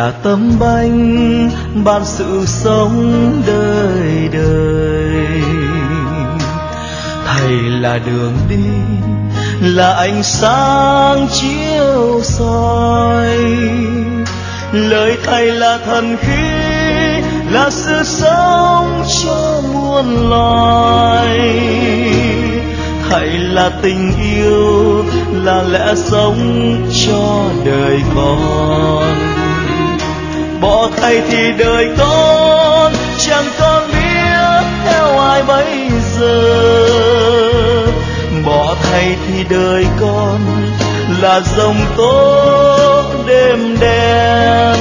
là tấm bánh ban sự sống đời đời. Thầy là đường đi, là ánh sáng chiếu soi. Lời thầy là thần khí, là sự sống cho muôn loài. Thầy là tình yêu, là lẽ sống cho đời con bỏ thầy thì đời con chẳng còn biết theo ai bây giờ. Bỏ thầy thì đời con là dòng tố đêm đen.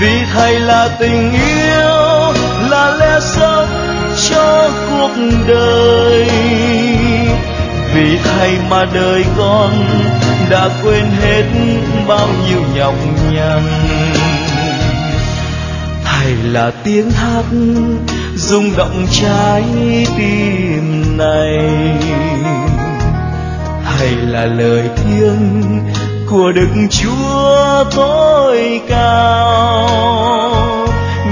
Vì thầy là tình yêu, là lẽ sống cho cuộc đời. Vì thầy mà đời con đã quên hết bao nhiêu nhọc nhằn này là tiếng hát rung động trái tim này. Hay là lời thiêng của đức chúa tối cao?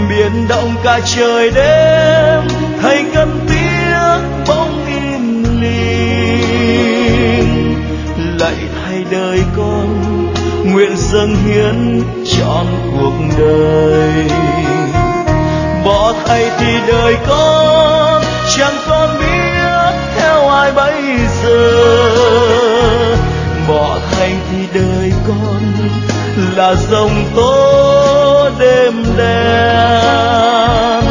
Biển động cả trời đêm hay cất tiếng bóng im lìm. Lạy thầy đời con, nguyện dâng hiến trọn cuộc đời bỏ thầy thì đời con chẳng còn biết theo ai bây giờ. Bỏ thầy thì đời con là dòng tố đêm đen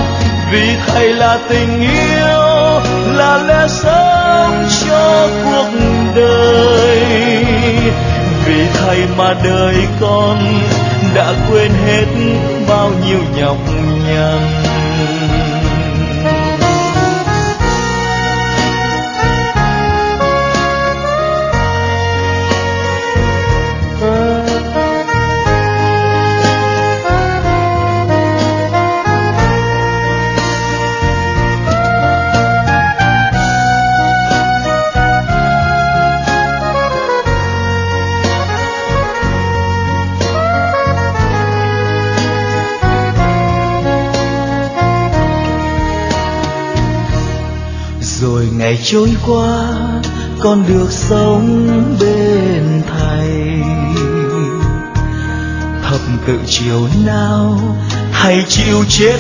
vì thầy là tình yêu, là lẽ sống cho cuộc đời. Vì thầy mà đời con đã quên hết bao nhiêu nhọc nhằn. Rồi ngày trôi qua, con được sống bên thầy. Thập tự chiều nào, thầy chịu chết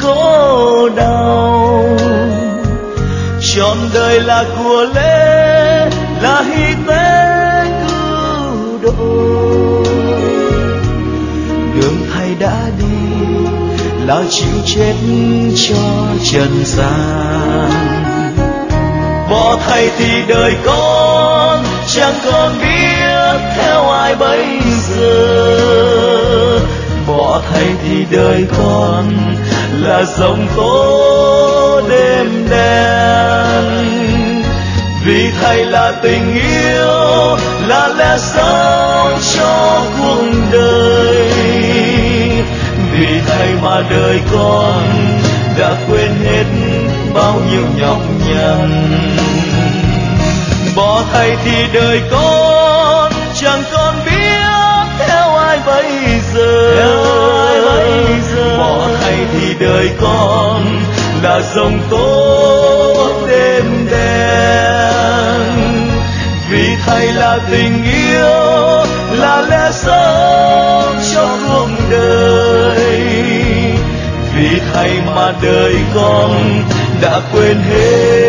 khổ đau. Trọn đời là của lễ, là hy tế cứu độ. Đường thầy đã đi, là chịu chết cho trần gian bỏ thầy thì đời con chẳng còn biết theo ai bây giờ. Bỏ thầy thì đời con là dòng tố đêm đen. Vì thầy là tình yêu, là lẽ sống cho cuộc đời. Vì thầy mà đời con đã quên hết bao nhiêu nhọc nhằn bỏ thầy thì đời con chẳng còn biết theo ai bây giờ, bỏ thầy thì đời con là dòng tố đêm đen. Vì thầy là tình yêu là lẽ sống cho cuộc đời. Vì thầy mà đời con đã quên hết